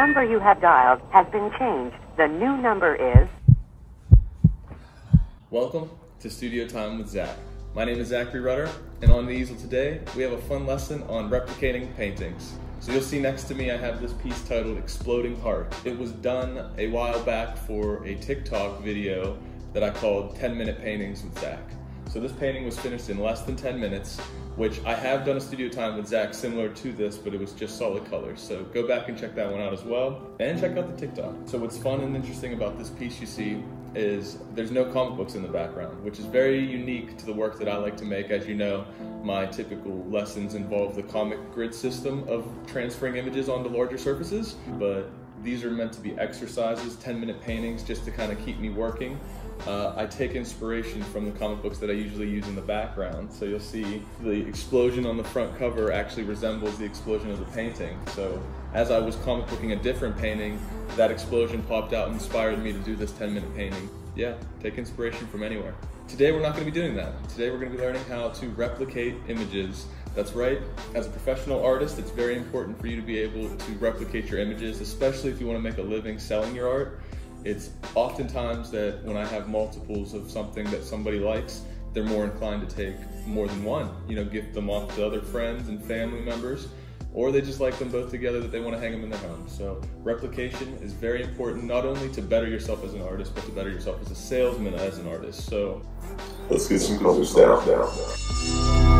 number you have dialed has been changed. The new number is. Welcome to Studio Time with Zach. My name is Zachary Rutter, and on the easel today, we have a fun lesson on replicating paintings. So you'll see next to me I have this piece titled Exploding Heart. It was done a while back for a TikTok video that I called 10 Minute Paintings with Zach. So this painting was finished in less than 10 minutes, which I have done a studio time with Zach similar to this, but it was just solid colors. So go back and check that one out as well, and check out the TikTok. So what's fun and interesting about this piece you see is there's no comic books in the background, which is very unique to the work that I like to make. As you know, my typical lessons involve the comic grid system of transferring images onto larger surfaces, but these are meant to be exercises, 10 minute paintings just to kind of keep me working. Uh, I take inspiration from the comic books that I usually use in the background. So you'll see the explosion on the front cover actually resembles the explosion of the painting. So as I was comic booking a different painting, that explosion popped out and inspired me to do this 10 minute painting. Yeah, take inspiration from anywhere. Today we're not going to be doing that. Today we're going to be learning how to replicate images. That's right, as a professional artist, it's very important for you to be able to replicate your images, especially if you want to make a living selling your art. It's oftentimes that when I have multiples of something that somebody likes, they're more inclined to take more than one, you know, gift them off to other friends and family members, or they just like them both together that they want to hang them in their home. So replication is very important, not only to better yourself as an artist, but to better yourself as a salesman, as an artist. So let's get some colors down, down,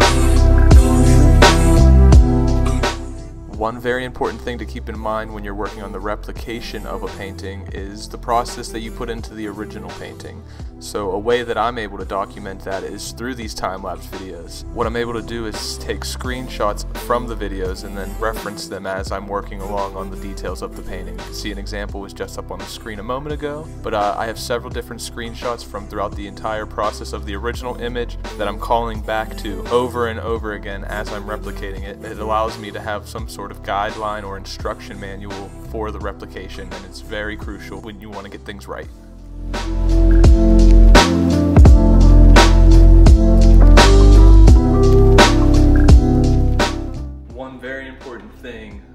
One very important thing to keep in mind when you're working on the replication of a painting is the process that you put into the original painting. So a way that I'm able to document that is through these time-lapse videos. What I'm able to do is take screenshots from the videos and then reference them as I'm working along on the details of the painting. You can see an example was just up on the screen a moment ago, but uh, I have several different screenshots from throughout the entire process of the original image that I'm calling back to over and over again as I'm replicating it. It allows me to have some sort of guideline or instruction manual for the replication and it's very crucial when you want to get things right.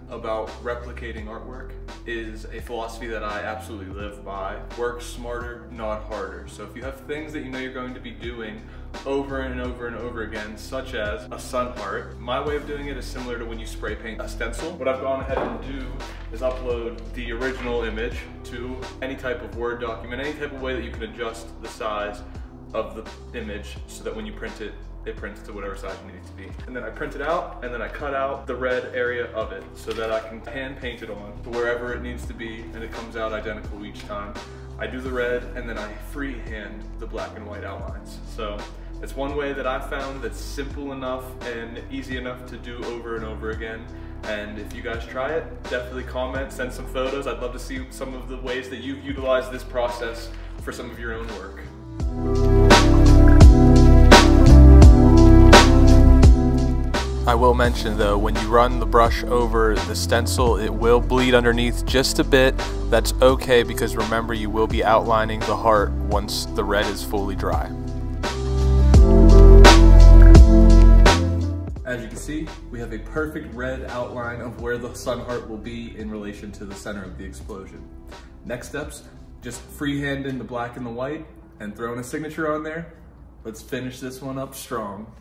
About replicating artwork is a philosophy that I absolutely live by. Work smarter, not harder. So if you have things that you know you're going to be doing over and over and over again, such as a sun heart, my way of doing it is similar to when you spray paint a stencil. What I've gone ahead and do is upload the original image to any type of Word document, any type of way that you can adjust the size of the image so that when you print it, it prints to whatever size you need it to be. And then I print it out and then I cut out the red area of it so that I can hand paint it on to wherever it needs to be and it comes out identical each time. I do the red and then I freehand the black and white outlines. So it's one way that I found that's simple enough and easy enough to do over and over again. And if you guys try it, definitely comment, send some photos. I'd love to see some of the ways that you've utilized this process for some of your own work. I will mention though, when you run the brush over the stencil, it will bleed underneath just a bit. That's okay because remember you will be outlining the heart once the red is fully dry. As you can see, we have a perfect red outline of where the sun heart will be in relation to the center of the explosion. Next steps, just freehand in the black and the white and throwing a signature on there. Let's finish this one up strong.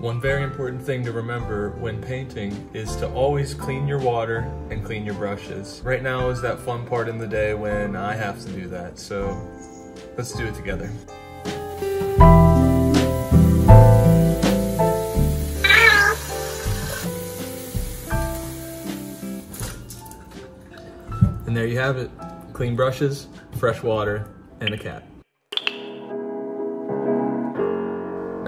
One very important thing to remember when painting is to always clean your water and clean your brushes. Right now is that fun part in the day when I have to do that, so let's do it together. And there you have it. Clean brushes, fresh water, and a cat.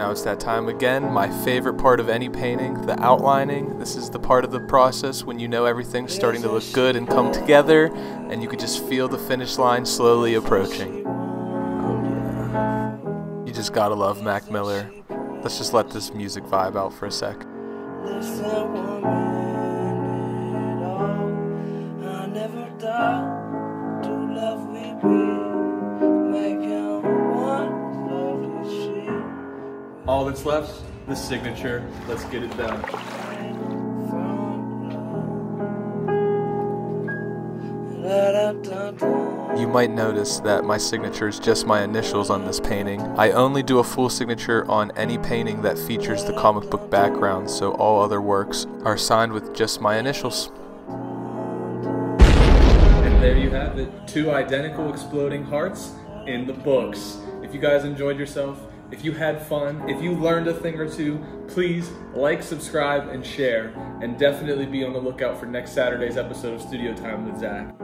Now it's that time again, my favorite part of any painting, the outlining. This is the part of the process when you know everything's starting to look good and come together, and you can just feel the finish line slowly approaching. You just gotta love Mac Miller. Let's just let this music vibe out for a sec. All that's left, the signature. Let's get it done. You might notice that my signature is just my initials on this painting. I only do a full signature on any painting that features the comic book background, so all other works are signed with just my initials. And there you have it two identical exploding hearts in the books. If you guys enjoyed yourself, if you had fun, if you learned a thing or two, please like, subscribe, and share. And definitely be on the lookout for next Saturday's episode of Studio Time with Zach.